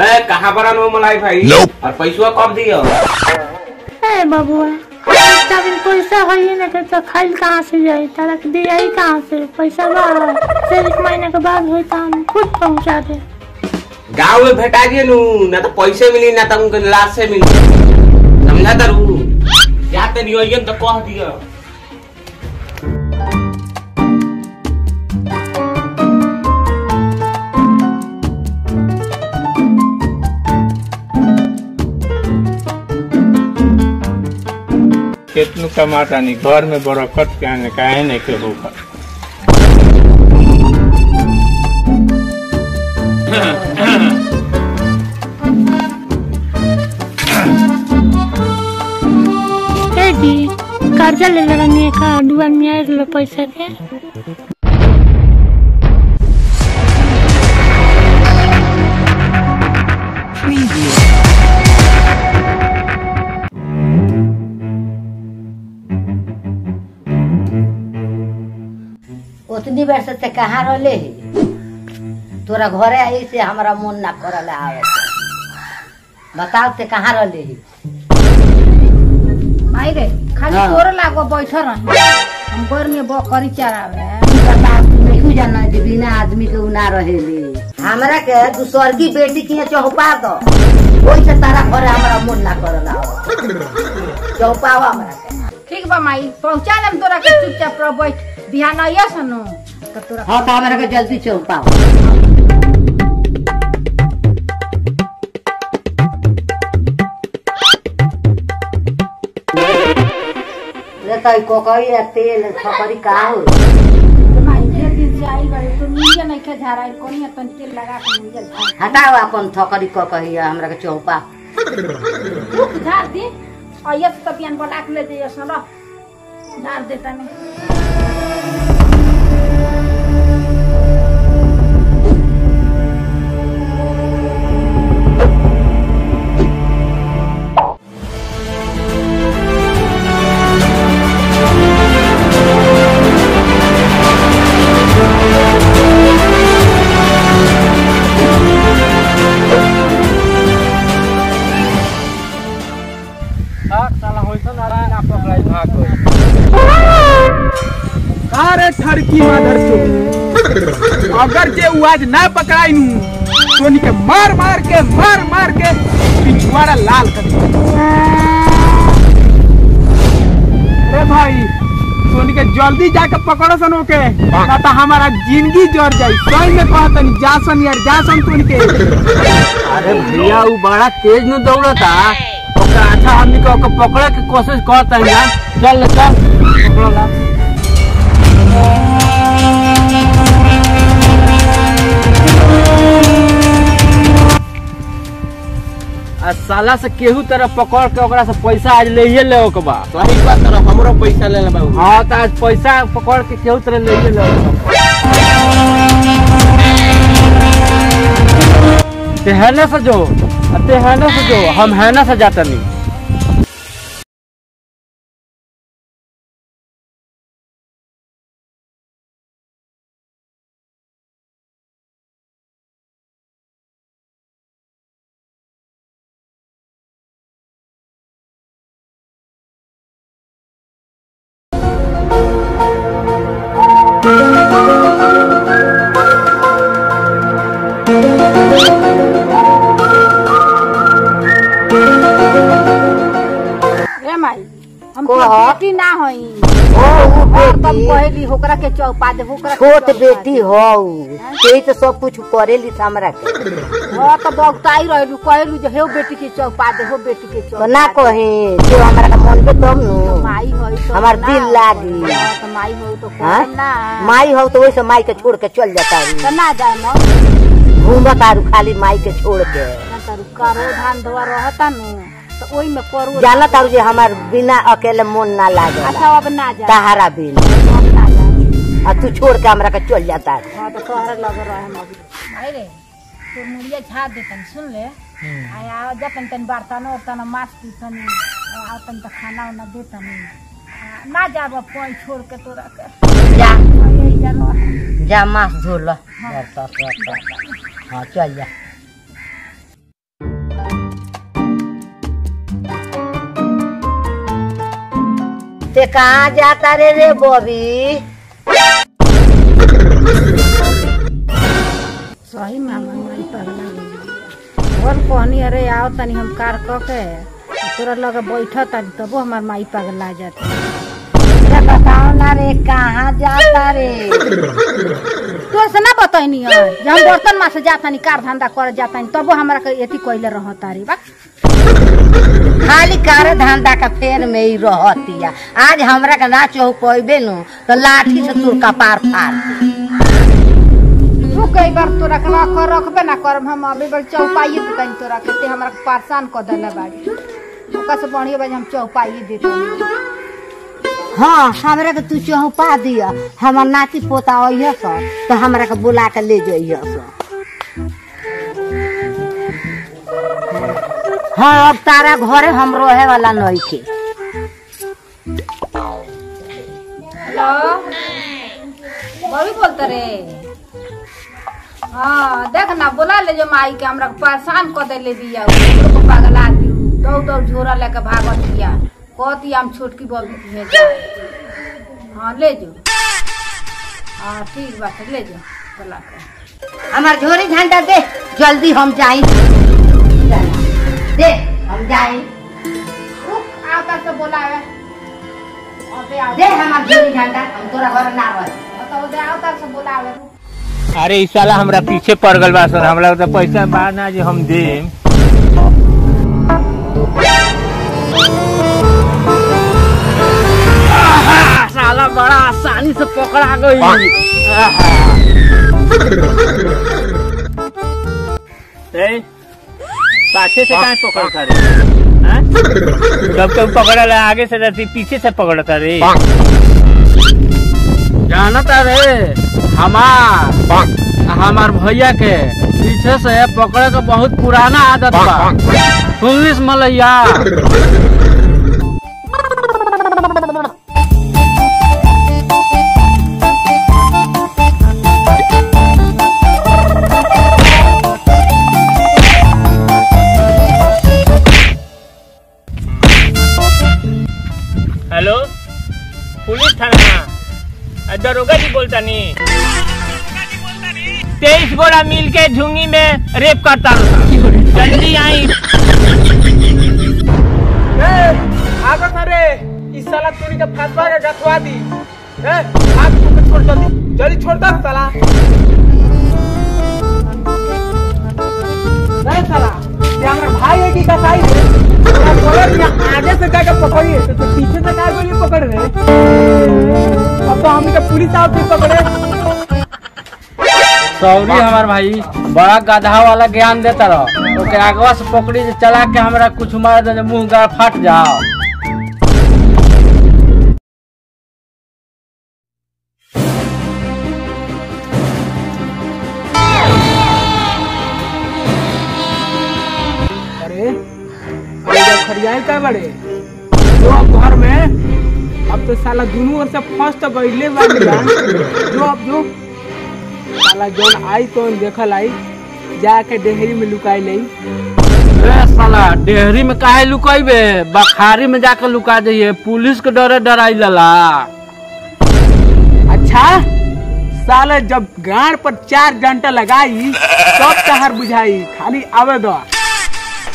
ए कहाँ पर नो मलाई भाई? Nope. और पैसा कब दियो? ए बबुआ तब पैसा है ना के तो खाइल कहाँ से जाई तारा के दिया ही कहाँ से? पैसा बा से एक महीने के बाद होई तो हम खुद पहुँचा दे। गाँव में भेटा दिए नु ना तो पैसे मिली ना तो उनके लाश से मिली। समझा जाते नहीं होइए तो कह दियो। केतनु कमाता नहीं, घर में बरकत के आने काहे नहीं के होगा कर्जा ले लगा का, दुआ में पैसा के? बेर से कहाँ रहले? ही तोरा घरे आई से हमारा मन ना करल आवे। बताओ ते कहाँ रहले? ही आई रे खाली हाँ। तोर लागो बैठ हम घर में बकरी चरावे नहीं जाना जे बिना आदमी के उना रहेले। हमरा के दूसरगी बेटी के चौपा दो। से तारा घरे हमारा मन ना करल आवे। चौपावा हमरा ठीक बा माई पहुँचा देम तोरा के चुपचाप रह बैठ। बिहान आइया सनु। तोरा हाँ तो हमरा के जल्दी चौपाओ ले तो कोकई या तेल छकरी का हो। माई जे दिन से आई बाड़ी तो हटाओ अपन थकरी हमरा के चौपा रुक झार दी। तो बोला के ले झार देता नहीं अगर आज ना पकड़ाई नू। तो के मार मार के मार मार के पिछवाड़ा लाल कर दी अरे भाई सोनी के जल्दी जाके पकड़ो सन ओके ना तो हमारा ज़िंदगी जर जाई सही में कहतनी जासन यार जासन तोनी के। अरे भैया उ बड़ा तेज न दौड़ता। ओकरा अच्छा हमनी के ओके पकड़े के कोशिश करता है यार। चल चल। पकड़ो ला साला से केहू तरह पकड़ के ओकरा से पैसा आज ले ले ओके बा। सही बात तरह हमरो पैसा ले ले हाँ तो आज पैसा पकड़ के केहू तरह ले ले ते है ना से जो ते है से जो हम है ना से जाता नहीं बेटी ना होई ओ और तब बेटी कहली होकरा के चौपा दे होकरा छोट बेटी हो यही तो सब कुछ करेली हमरा के हाँ तो बगताई रहलू कहलू जे हे बेटी के चौपा दे हो बेटी के तो चौपा ना कहे जो हमरा के मन पे तब नु माई होई तो हमार दिल लागी। हाँ, तो माई तो हाँ? कहे ना माई हो तो वैसे माई के छोड़ के चल जाता तो ना जाए न घूमत आरू खाली माई के छोड़ के ना तारू करो धान रहता नु तो ओई में करो जाना तारू जे हमार बिना अकेले मन ना लागे अच्छा अब ना जाए तहारा बिन। अब आ तू छोड़ के हमरा के चल जाता। हाँ तो तोहरे लगे रहे हम अभी भाई रे तो मुड़िया झाड़ देतन सुन ले। आया जतन तन बर्तन उर्तन माछ पीसन तन तो खाना उना देतन आ, ना जाब कोई छोड़ के तोरा के। जा। जा जा मांस धो लो। हाँ चल जा। ते कहाँ जाता रे रे बॉबी? सही में हमर माई पगला बोल कहनी अरे आओ तनी हम कार क के। तोरा लगे बैठ तनी, तबो हमार माई पगला जाती। बताओ ना रे, कहाँ जाता रे? तो से ना बतैनी है जब बर्तन में से जातानी कार धंधा करे जातानी तबो हमरा के एती कइले रहता रे बा। खाली कार धंधा का फेर में ही रहतिया आज हमरा के ना चौपैबे नु तो लाठी से तोर कपार फाड़ तू कई बार तोरा के रख रखबे ना करब हम। अभी बार चौपाई देतनी तोरा के ते हमरा के परेशान क देले बाड़ी। ओका से बढ़िया बाज हम चौपाई देतनी हाँ हमरा के तू चौपा दिया हमर नाती पोता अइह सर तो हमरा के बुला के ले जइह हाँ अब तारा घरे हम रहे वाला नइखे हेलो? बड़ी बोलते रे। हाँ देख ना बोला ले जो माई के हमरा परेशान क देले बिया। ओकरो को पागला दियो दौड़ दौड़ झोरा लेके भागत बिया। कहती हम छोटकी बबी की है हाँ ले जो हाँ ठीक बात है ले जो बोला हमार झोरी झंडा दे जल्दी हम जाई। दे हम रुक आता से बोलावे अबे दे हमार झोरी झंडा हम तोरा घर ना रहे। बताओ दे आवता से बोलावे अरे ई साला हमरा पीछे पड़ गल बा सर हमरा तो पैसा बा ना जे हम देम। साला बड़ा आसानी से पकड़ा गई। ए, पाछे से कहा पकड़ कर हाँ? जब तक पकड़ल आगे से रहती पीछे से पकड़ता रे। जानता रे हमारे। हमार भैया के पीछे से पकड़े का बहुत पुराना आदत बा। पुलिस मलैया? दरोगा जी बोलता नहीं तेईस बोरा मिल के झुंगी में रेप करता। जल्दी आई। साला तोरी के दी। ए हाथ को छोड़ जल्दी जल्दी छोड़ दे साला। साला, ये हमारा भाई है कि कसाई है? आगे से जाकर पकड़िए तो, पीछे से क्या बोलिए पकड़ रहे। अब तो हम पुलिस पकड़े। सॉरी हमार भाई बड़ा गधा वाला ज्ञान देता रहो। तो आगवा से पकड़ी चला के हमारा कुछ मार दे मुँह गाड़ फट जाओ। जब का बड़े जो अब घर में अब तो साला दोनों ओर से फ़र्स्ट जो अब जो साला जोन आई तो देखल आई जाके डेहरी में लुकाई लई। साला डेहरी में काहे लुकाइबे बखारी में जाकर लुका जाइए पुलिस के डरे डराई लला। अच्छा साले जब गाड़ पर चार घंटा लगाई तब तो तहर बुझाई खाली आवे दो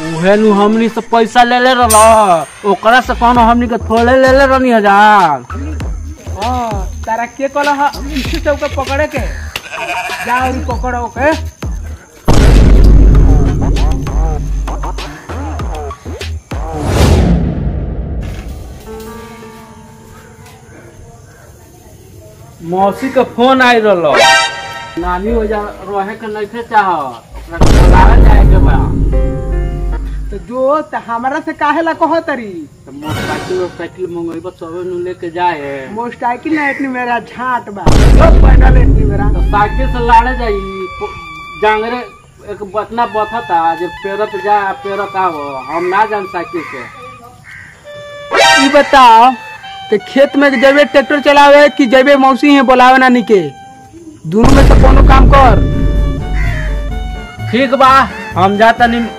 उहे नु हमनी से पैसा ले ले रहो ओकरा से कोनो हमनी के थोड़े ले ले रहनी हज़ार। हाँ तारा के कहला हा इसी चौके पकड़े के। जा और पकड़ो के मौसी के फ़ोन आई रहलो। नानी वजह रहे के नहीं थे चाह ओकरा जाए के बा। तो जो तो हमारा से काहे ला कहो तरी तो मोटरसाइकिल साइकिल मंगेबो तबे नु लेके जाए। मोटरसाइकिल ना इतनी मेरा झाट बा। जो पैदल इतनी मेरा। तो साइकिल से लाड़े जाई। जांगरे एक बतना बथता जे पेरत जा पेरत आवो। हम ना जान साइकिल से। ई बताओ तो खेत में जबे ट्रैक्टर चलावे कि जबे मौसी है बोलावे नानी के दोनों में से कोनो काम कर? ठीक बा हम जाता नहीं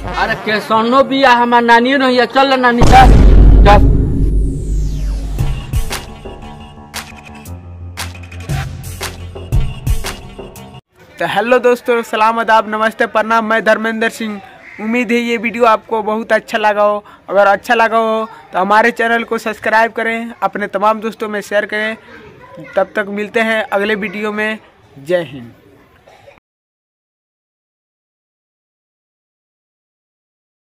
अरे कैसनो भी आ हमार नानी नहीं चल नानी चल तो हेलो दोस्तों, सलाम आदाब नमस्ते, प्रणाम, मैं धर्मेंद्र सिंह। उम्मीद है ये वीडियो आपको बहुत अच्छा लगा हो। अगर अच्छा लगा हो तो हमारे चैनल को सब्सक्राइब करें, अपने तमाम दोस्तों में शेयर करें। तब तक मिलते हैं अगले वीडियो में। जय हिंद।